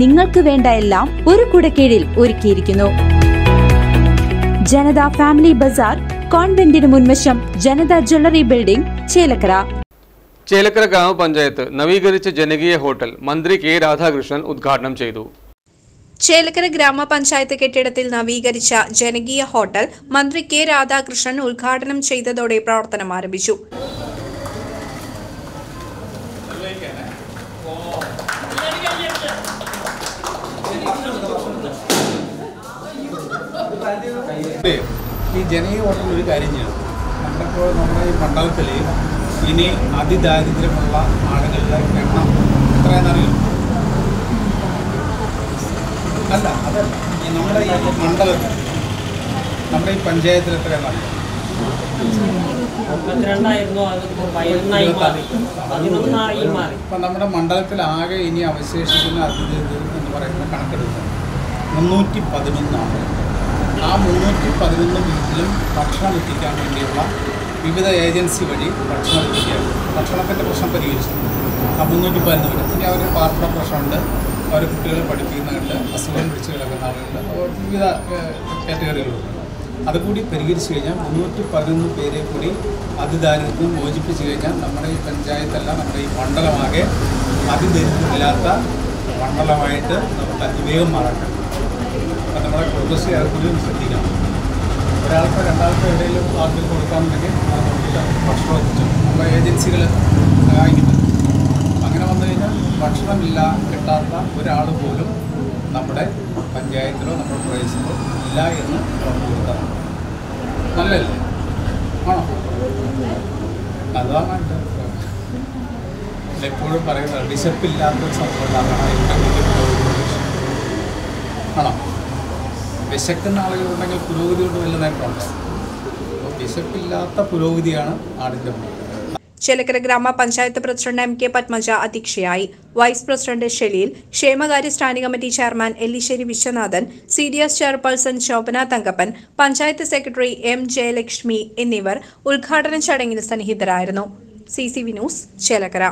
നിങ്ങൾക്ക് വേണ്ട എല്ലാം ഒരു കുടക്കീഴിൽ ഒരുക്കിയിരിക്കുന്നു. ജനത ഫാമിലി ബസാർ കോൺവെന്റിന് മുൻവശം ജനത ജ്വല്ലറി ബിൽഡിംഗ് ചേലക്കര. ചേലക്കര ഗ്രാമപഞ്ചായത്ത് നവീകരിച്ച ജനകീയ ഹോട്ടൽ മന്ത്രി കെ രാധാകൃഷ്ണൻ ഉദ്ഘാടനം ചെയ്തു. ചേലക്കര ഗ്രാമപഞ്ചായത്ത് കെട്ടിടത്തിൽ നവീകരിച്ച ജനകീയ ഹോട്ടൽ മന്ത്രി കെ രാധാകൃഷ്ണൻ ഉദ്ഘാടനം ചെയ്തതോടെ പ്രവർത്തനം ആരംഭിച്ചു. ഈ ജനകീയ വോട്ടിന്റെ ഒരു കാര്യം ചെയ്യണം നമ്മളിപ്പോൾ നമ്മുടെ ഈ മണ്ഡലത്തിൽ ഇനി അതിദാരിദ്ര്യമുള്ള ആളുകളുടെ എണ്ണം എത്രയെന്നറിയും അല്ല അതല്ല ഈ നമ്മുടെ ഈ മണ്ഡലത്തിൽ നമ്മുടെ ഈ പഞ്ചായത്തിൽ എത്രയെന്നറിയാം ഇപ്പം നമ്മുടെ മണ്ഡലത്തിൽ ആകെ ഇനി അവശേഷിക്കുന്ന അതിഥി എന്ന് പറയുന്ന കണക്കെടുക്കുന്നത് മുന്നൂറ്റി പതിനൊന്നാണ്. ആ മുന്നൂറ്റി പതിനൊന്ന് വീട്ടിലും ഭക്ഷണം എത്തിക്കാൻ വേണ്ടിയുള്ള വിവിധ ഏജൻസി വഴി ഭക്ഷണം എത്തിക്കുകയാണ് ഭക്ഷണത്തിന്റെ പ്രശ്നം പരിഹരിച്ചു. ആ മുന്നൂറ്റി പതിനൊന്ന് വീട്. പിന്നെ അവരുടെ പാർപ്പിട പ്രശ്നമുണ്ട്. അവർ കുട്ടികളെ പഠിപ്പിക്കുന്നുണ്ട്. അസുഖം പിടിച്ച് കിടക്കുന്ന ആളുകളുണ്ട് അപ്പോൾ വിവിധ കാറ്റഗറികളുണ്ട്. അതുകൂടി പരിഹരിച്ചു കഴിഞ്ഞാൽ മുന്നൂറ്റി പതിനൊന്ന് പേരെ കൂടി അതിദാരിദ്ര്യം മോചിപ്പിച്ചു കഴിഞ്ഞാൽ നമ്മുടെ ഈ പഞ്ചായത്തല്ല നമ്മുടെ ഈ മണ്ഡലമാകെ അതിദരിദ്രമില്ലാത്ത മണ്ഡലമായിട്ട് നമുക്ക് അതിവേഗം അപ്പം അതുകൂടി ഒന്ന് ശ്രദ്ധിക്കണം ഒരാൾക്ക് രണ്ടാൾക്ക് ഇടയിലും ആദ്യം കൊടുക്കാമെന്നുണ്ടെങ്കിൽ അത് നോക്കിയിട്ട് ഭക്ഷണം എത്തിച്ചു. നമ്മുടെ ഏജൻസികൾ സഹായിക്കുന്നുണ്ട് അങ്ങനെ വന്നു കഴിഞ്ഞാൽ ഭക്ഷണമില്ല കിട്ടാത്ത ഒരാൾ പോലും നമ്മുടെ പഞ്ചായത്തിലോ നമ്മുടെ പ്രദേശത്തോ ഇല്ല എന്ന് ഉറപ്പുവരുത്താം നല്ലതല്ലേ? ആണോ? അതാണ് എന്റെ എപ്പോഴും പറയുന്നത് വിശപ്പില്ലാത്തൊരു സംഭവം ഉണ്ടാക്കണം പുരോഗതി ആണോ വിശക്കുന്ന ആളുകളുണ്ടെങ്കിൽ പുരോഗതി കൊണ്ട് വല്ല അപ്പോൾ വിശപ്പില്ലാത്ത പുരോഗതിയാണ് ആടിന്റെ ചേലക്കര ഗ്രാമപഞ്ചായത്ത് പ്രസിഡന്റ് എം കെ പത്മജ അധ്യക്ഷയായി. വൈസ് പ്രസിഡന്റ് ഷെലീൽ ക്ഷേമകാര്യ standing committee chairman Ellissery Viswanathan C D S chairperson Shobhana Thankappan panchayat secretary M Jayalakshmi എന്നിവർ ഉദ്ഘാടന ചടങ്ങിൽ സന്നിഹിതരായിരുന്നു. C C V news Chelakkara.